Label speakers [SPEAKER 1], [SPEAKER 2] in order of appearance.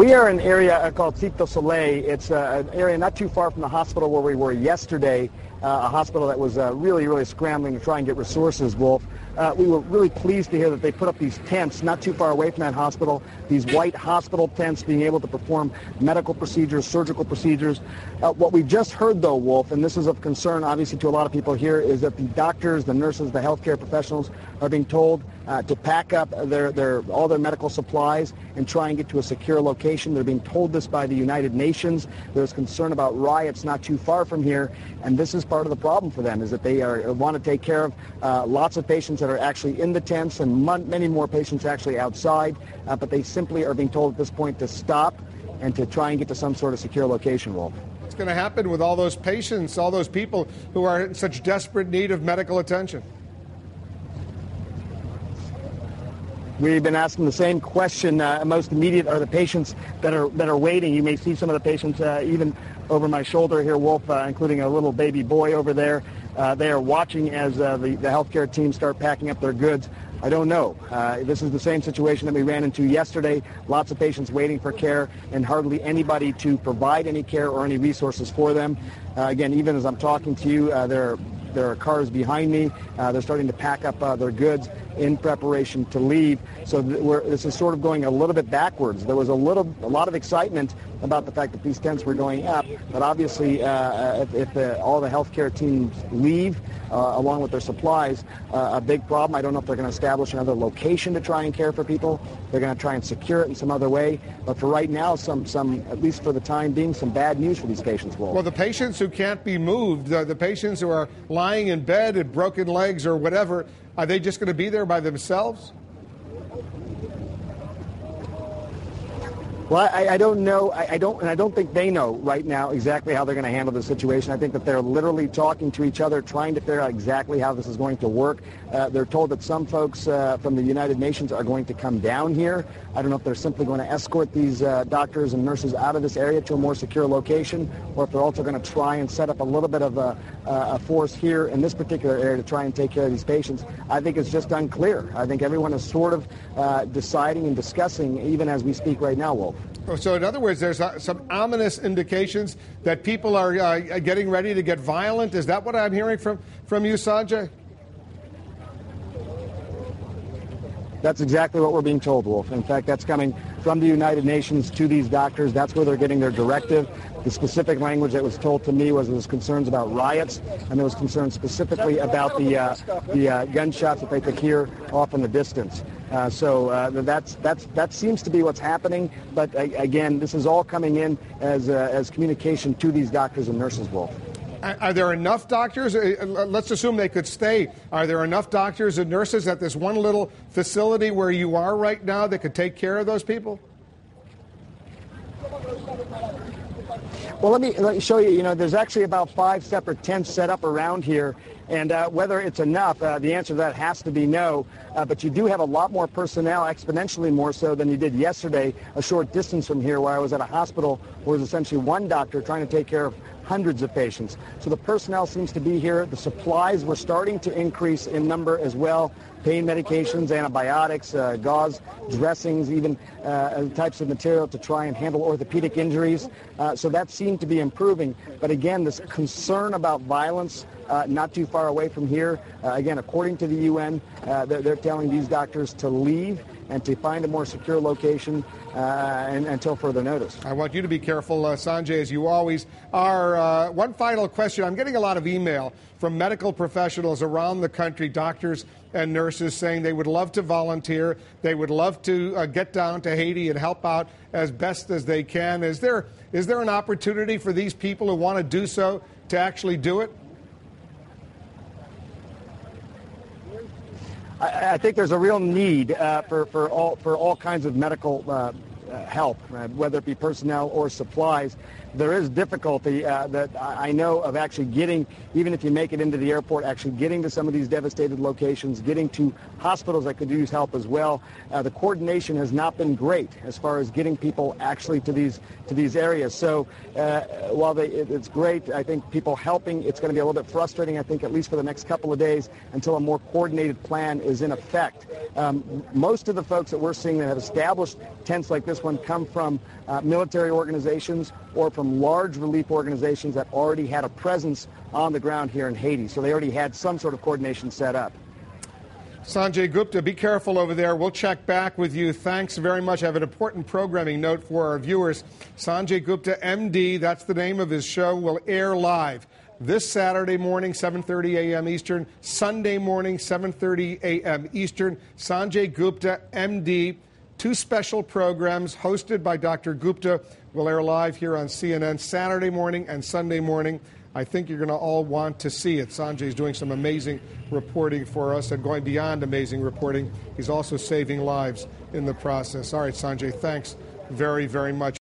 [SPEAKER 1] We are in an area called Cité Soleil. It's uh, an area not too far from the hospital where we were yesterday, uh, a hospital that was uh, really, really scrambling to try and get resources, Wolf. Uh, we were really pleased to hear that they put up these tents not too far away from that hospital, these white hospital tents being able to perform medical procedures, surgical procedures. Uh, what we just heard, though, Wolf, and this is of concern obviously to a lot of people here, is that the doctors, the nurses, the healthcare professionals are being told uh, to pack up their, their, all their medical supplies and try and get to a secure location. They're being told this by the United Nations. There's concern about riots not too far from here, and this is part of the problem for them, is that they are, want to take care of uh, lots of patients that are actually in the tents and many more patients actually outside, uh, but they simply are being told at this point to stop and to try and get to some sort of secure location, Wolf.
[SPEAKER 2] What's going to happen with all those patients, all those people who are in such desperate need of medical attention?
[SPEAKER 1] We've been asking the same question. Uh, most immediate are the patients that are that are waiting. You may see some of the patients uh, even over my shoulder here, Wolf, uh, including a little baby boy over there. Uh, they are watching as uh, the, the healthcare team start packing up their goods. I don't know. Uh, this is the same situation that we ran into yesterday. Lots of patients waiting for care and hardly anybody to provide any care or any resources for them. Uh, again, even as I'm talking to you, uh, there, there are cars behind me. Uh, they're starting to pack up uh, their goods in preparation to leave. So th- this is sort of going a little bit backwards. There was a little, a lot of excitement about the fact that these tents were going up, but obviously, uh, if, if the, all the healthcare teams leave uh, along with their supplies, uh, a big problem. I don't know if they're going to establish another location to try and care for people. They're going to try and secure it in some other way. But for right now, some, some at least for the time being, some bad news for these patients. Will.
[SPEAKER 2] Well, the patients who can't be moved, the, the patients who are lying in bed with broken legs or whatever, are they just going to be there by themselves?
[SPEAKER 1] Well, I, I don't know. I, I, don't, and I don't think they know right now exactly how they're going to handle the situation. I think that they're literally talking to each other, trying to figure out exactly how this is going to work. Uh, they're told that some folks uh, from the United Nations are going to come down here. I don't know if they're simply going to escort these uh, doctors and nurses out of this area to a more secure location, or if they're also going to try and set up a little bit of a, a force here in this particular area to try and take care of these patients. I think it's just unclear. I think everyone is sort of uh, deciding and discussing, even as we speak right now, Wolf.
[SPEAKER 2] Oh, so, in other words, there's some ominous indications that people are uh, getting ready to get violent. Is that what I'm hearing from, from you, Sanjay?
[SPEAKER 1] That's exactly what we're being told, Wolf. In fact, that's coming from the United Nations to these doctors. That's where they're getting their directive. The specific language that was told to me was there was concerns about riots, and there was concerns specifically about the uh, the uh, gunshots that they could hear off in the distance. Uh, so uh, that's that's that seems to be what's happening. But uh, again, this is all coming in as uh, as communication to these doctors and nurses, Wolf.
[SPEAKER 2] Are there enough doctors? Uh, let's assume they could stay. Are there enough doctors and nurses at this one little facility where you are right now that could take care of those people?
[SPEAKER 1] Well, let me, let me show you. You know, there's actually about five separate tents set up around here. And uh, whether it's enough, uh, the answer to that has to be no. Uh, but you do have a lot more personnel, exponentially more so than you did yesterday, a short distance from here where I was at a hospital where was essentially one doctor trying to take care of hundreds of patients. So the personnel seems to be here. The supplies were starting to increase in number as well. Pain medications, antibiotics, uh, gauze, dressings, even uh, types of material to try and handle orthopedic injuries. Uh, so that seemed to be improving. But again, this concern about violence uh, not too far away from here. Uh, again, according to the UN, uh, they're, they're, telling these doctors to leave and to find a more secure location uh, and, until further notice.
[SPEAKER 2] I want you to be careful, uh, Sanjay, as you always are. Uh, one final question. I'm getting a lot of email from medical professionals around the country, doctors and nurses, saying they would love to volunteer. They would love to get down to Haiti and help out as best as they can. Is there, is there an opportunity for these people who want to do so to actually do it?
[SPEAKER 1] I, I think there's a real need uh, for, for, all, for all kinds of medical uh, help, uh, whether it be personnel or supplies there is difficulty uh, that I know of actually getting, even if you make it into the airport, actually getting to some of these devastated locations, getting to hospitals that could use help as well. Uh, the coordination has not been great as far as getting people actually to these to these areas. So uh, while they, it, it's great, I think people helping, it's going to be a little bit frustrating, I think, at least for the next couple of days until a more coordinated plan is in effect. Um, most of the folks that we're seeing that have established tents like this this one come from uh, military organizations or from large relief organizations that already had a presence on the ground here in Haiti. So they already had some sort of coordination set up.
[SPEAKER 2] Sanjay Gupta, be careful over there. We'll check back with you. Thanks very much. I have an important programming note for our viewers. Sanjay Gupta, MD, that's the name of his show, will air live this Saturday morning, 7:30 a.m. Eastern, Sunday morning, 7:30 a.m. Eastern. Sanjay Gupta, MD, two special programs hosted by Dr. Gupta will air live here on CNN Saturday morning and Sunday morning. I think you're going to all want to see it. Sanjay is doing some amazing reporting for us and going beyond amazing reporting. He's also saving lives in the process. All right, Sanjay, thanks very, very much.